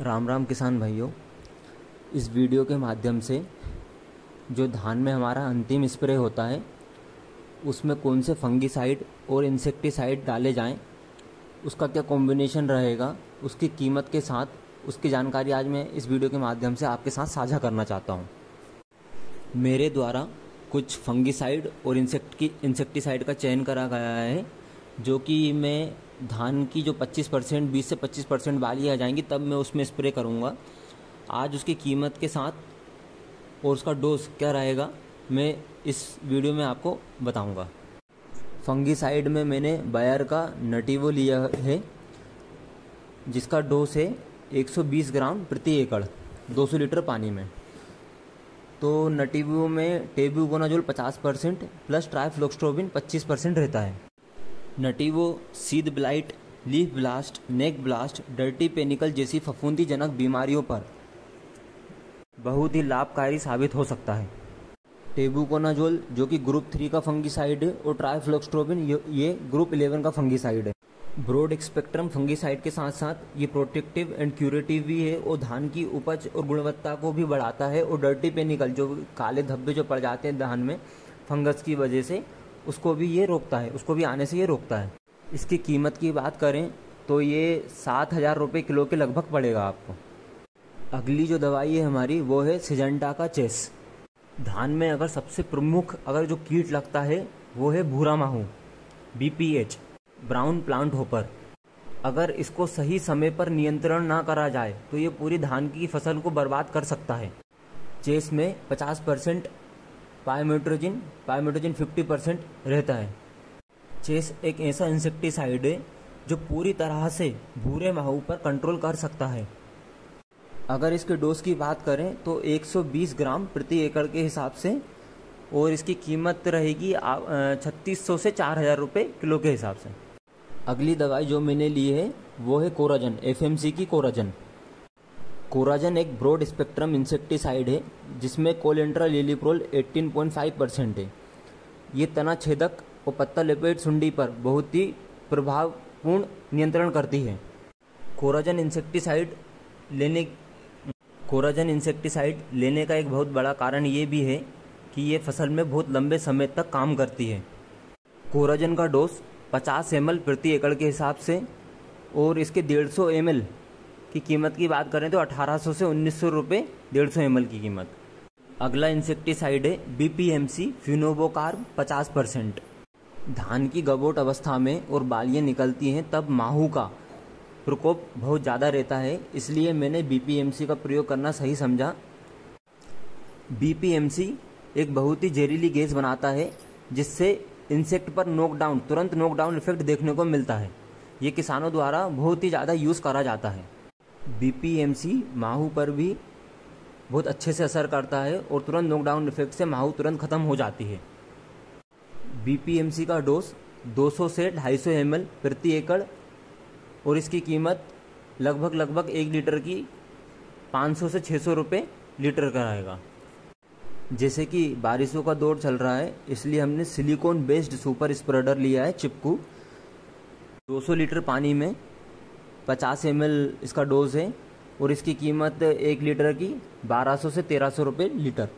राम राम किसान भाइयों, इस वीडियो के माध्यम से जो धान में हमारा अंतिम स्प्रे होता है, उसमें कौन से फंगीसाइड और इंसेक्टिसाइड डाले जाएँ, उसका क्या कॉम्बिनेशन रहेगा, उसकी कीमत के साथ, उसकी जानकारी आज मैं इस वीडियो के माध्यम से आपके साथ साझा करना चाहता हूँ। मेरे द्वारा कुछ फंगीसाइड और इंसेक्ट की, इंसेक्टिसाइड का चयन करा गया है, जो कि मैं धान की जो 25 परसेंट, बीस से 25 परसेंट बाली आ जाएँगी, तब मैं उसमें स्प्रे करूँगा। आज उसकी कीमत के साथ और उसका डोज क्या रहेगा, मैं इस वीडियो में आपको बताऊँगा। फंगीसाइड में मैंने बायर का नटीवो लिया है, जिसका डोज है 120 ग्राम प्रति एकड़ 200 लीटर पानी में। तो नटीवो में tebuconazole 50 percent plus trifloxystrobin 25 percent रहता है। नटीवो sheath blight, leaf blast, neck blast, dirty panicle जैसी फफूंदीजनक बीमारियों पर बहुत ही लाभकारी साबित हो सकता है। टेबुकोनाजोल, जो कि ग्रुप थ्री का फंगीसाइड है, और ट्राइफ्लोक्स्ट्रोबिन, ये ग्रुप इलेवन का फंगीसाइड है। ब्रॉड स्पेक्ट्रम फंगीसाइड के साथ साथ ये प्रोटेक्टिव एंड क्यूरेटिव भी है, और धान की उपज और गुणवत्ता को भी बढ़ाता है, और डर्टी पेनिकल, जो काले धब्बे जो पड़ जाते हैं धान में, फंगस की वजह से उसको भी ये रोकता है, उसको भी आने से ये रोकता है। इसकी कीमत की बात करें तो ये सात हज़ार रुपये किलो के लगभग पड़ेगा आपको। अगली जो दवाई है हमारी, वो है सिजेंटा का चेस। धान में अगर सबसे प्रमुख, अगर जो कीट लगता है, वो है भूरा माहू B P H brown plant hopper. अगर इसको सही समय पर नियंत्रण ना करा जाए तो ये पूरी धान की फ़सल को बर्बाद कर सकता है। चेस में 50 परसेंट पायमेट्रोजिन पायमेट्रोजिन 50 परसेंट रहता है। चेस एक ऐसा इंसेक्टिसाइड है, जो पूरी तरह से भूरे माहू पर कंट्रोल कर सकता है। अगर इसके डोज की बात करें तो 120 ग्राम प्रति एकड़ के हिसाब से, और इसकी कीमत रहेगी छत्तीस सौ से चार हज़ार रुपये किलो के हिसाब से। अगली दवाई जो मैंने ली है, वो है कोराजन एफ़ की कोराजन। कोराजन एक ब्रॉड स्पेक्ट्रम इंसेक्टिसाइड है, जिसमें कोलेंट्रा लिलीप्रोल 18.5 परसेंट है। ये तना छेदक और पत्ता लपेट सुंडी पर बहुत ही प्रभावपूर्ण नियंत्रण करती है। कोराजन इंसेक्टिसाइड लेने, कोराजन इंसेक्टिसाइड लेने का एक बहुत बड़ा कारण ये भी है कि ये फ़सल में बहुत लंबे समय तक काम करती है। कोराजन का डोज 50 एम प्रति एकड़ के हिसाब से और इसके 150 सौ की कीमत की बात करें तो 1800 से उन्नीस सौ रुपये डेढ़ सौ एम की कीमत। अगला इंसेक्टिसाइड है बीपीएमसी फिनोबोकार्ब 50 परसेंट। धान की गबोट अवस्था में और बालियाँ निकलती हैं, तब माहू का प्रकोप बहुत ज़्यादा रहता है, इसलिए मैंने बीपीएमसी का प्रयोग करना सही समझा। बीपीएमसी एक बहुत ही जहरीली गैस बनाता है, जिससे इंसेक्ट पर नोकडाउन तुरंत नोकडाउन इफ़ेक्ट देखने को मिलता है। ये किसानों द्वारा बहुत ही ज़्यादा यूज़ करा जाता है। बीपीएमसी माहू पर भी बहुत अच्छे से असर करता है और तुरंत नॉकडाउन इफ़ेक्ट से माहू तुरंत ख़त्म हो जाती है। बीपीएमसी का डोज 200 से 250 सौ प्रति एकड़ और इसकी कीमत लगभग लगभग एक लीटर की 500 से 600 रुपए लीटर का रहेगा। जैसे कि बारिशों का दौर चल रहा है, इसलिए हमने सिलिकॉन बेस्ड सुपर स्प्रेडर लिया है चिपकू। 200 लीटर पानी में पचास एम इसका डोज है और इसकी कीमत एक लीटर की 1200 से 1300 रुपये लीटर